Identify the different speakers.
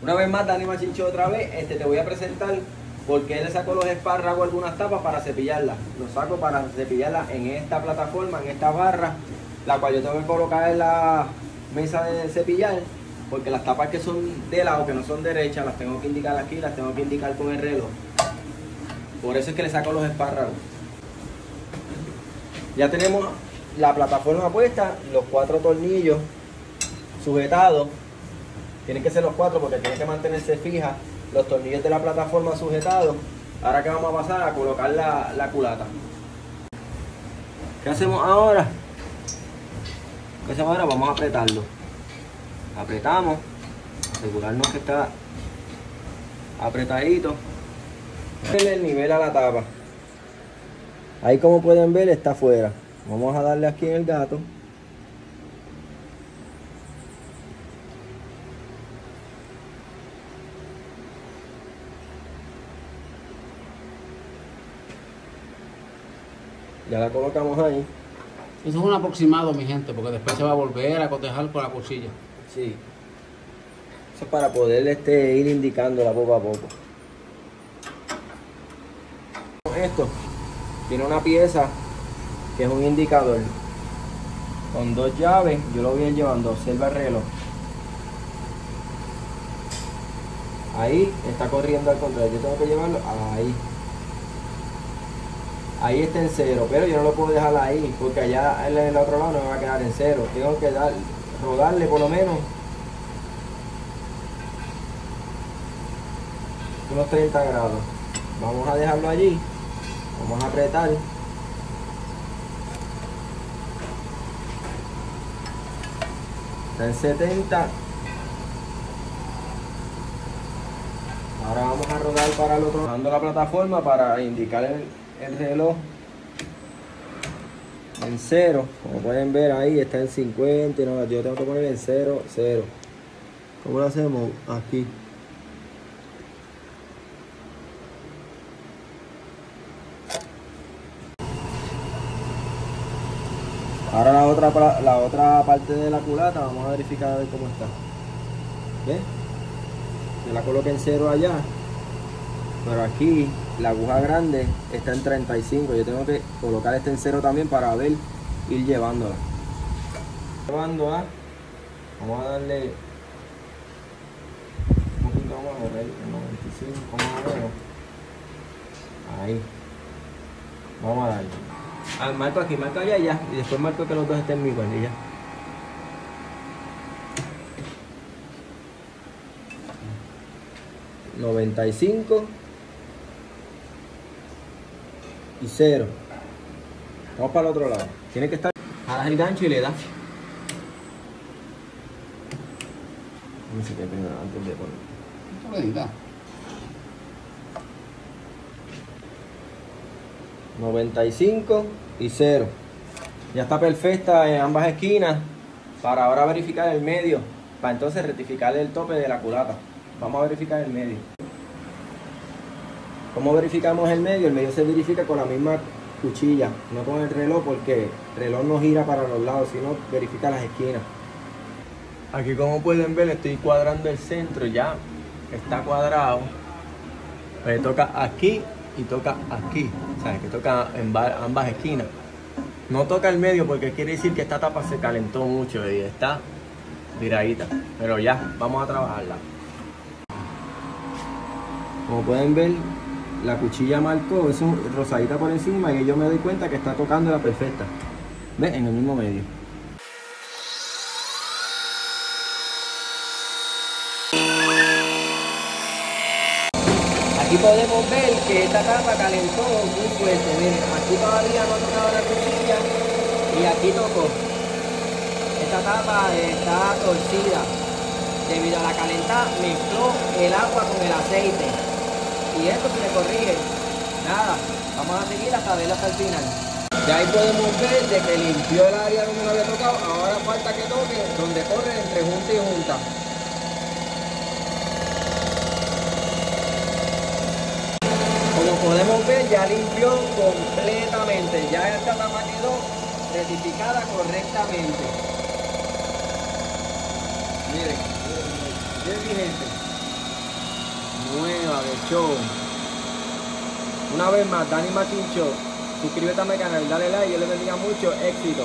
Speaker 1: Una vez más, Dani Machincho otra vez, este, te voy a presentar por qué le saco los espárragos algunas tapas para cepillarlas. Los saco para cepillarlas en esta plataforma, en esta barra, la cual yo tengo que colocar en la mesa de cepillar, porque las tapas que son de lado, que no son derechas, las tengo que indicar aquí, las tengo que indicar con el reloj. Por eso es que le saco los espárragos. Ya tenemos la plataforma puesta, los cuatro tornillos sujetados. Tienen que ser los cuatro porque tienen que mantenerse fija los tornillos de la plataforma sujetados. Ahora que vamos a pasar a colocar la, la culata. ¿Qué hacemos ahora? ¿Qué hacemos ahora? Vamos a apretarlo. Apretamos, asegurarnos que está apretadito. El nivel a la tapa. Ahí como pueden ver está afuera. Vamos a darle aquí en el gato. Ya la colocamos ahí.
Speaker 2: Eso es un aproximado, mi gente, porque después se va a volver a cotejar con la cuchilla.
Speaker 1: Sí. Eso es para poder este, ir indicándola poco a poco. Esto tiene una pieza que es un indicador con dos llaves. Yo lo voy a ir llevando, observa el reloj. Ahí está corriendo al contrario. Yo tengo que llevarlo ahí. Ahí está en cero, pero yo no lo puedo dejar ahí porque allá en el otro lado no me va a quedar en cero. Tengo que dar, rodarle por lo menos unos 30 grados. Vamos a dejarlo allí. Vamos a apretar. Está en 70. Ahora vamos a rodar para el otro lado la plataforma para indicar el, el reloj en cero. Como pueden ver ahí está en 50. No, yo tengo que poner en cero, cero. ¿Cómo lo hacemos? Aquí. Ahora la otra, la otra parte de la culata, vamos a verificar a ver cómo está. ¿Ves? Yo la coloqué en cero allá. Pero aquí la aguja grande está en 35. Yo tengo que colocar este en cero también para ver, ir llevándola. Llevándola. Vamos a darle un poquito más, a ver, el 95 más o menos. Ahí. Vamos a darle. Ah, marco aquí, marco allá y ya. Y después marco que los dos estén igual y ya. Noventa y cinco y cero. Vamos para el otro lado. Tiene que estar. Jalas el gancho y le das. No sé qué primero antes de poner.
Speaker 2: Esto lo edita.
Speaker 1: 95 y 0. Ya está perfecta en ambas esquinas para ahora verificar el medio, para entonces rectificar el tope de la culata. Vamos a verificar el medio. ¿Cómo verificamos el medio? El medio se verifica con la misma cuchilla, no con el reloj porque el reloj no gira para los lados, sino verifica las esquinas. Aquí como pueden ver estoy cuadrando el centro, ya está cuadrado. Me toca aquí y toca aquí. O sea, que toca en ambas esquinas. No toca el medio porque quiere decir que esta tapa se calentó mucho y está viradita. Pero ya, vamos a trabajarla. Como pueden ver, la cuchilla marcó, es rosadita por encima y yo me doy cuenta que está tocando la perfecta. ¿Ves? En el mismo medio. Aquí podemos ver que esta tapa calentó muy fuerte. Miren, aquí todavía no ha tocado la cuchilla y aquí tocó. Esta tapa está torcida. Debido a la calentada mezcló el agua con el aceite. Y esto se le corrige. Nada, vamos a seguir hasta verlo hasta el final. Ya ahí podemos ver de que limpió el área donde no había tocado. Ahora falta que toque donde corre entre junta y junta. Como podemos ver, ya limpió completamente. Ya esta tapa quedó rectificada correctamente. Miren, miren, nueva de show. Una vez más, Dani Machincho, suscríbete a mi canal, dale like, yo les bendiga mucho, éxito.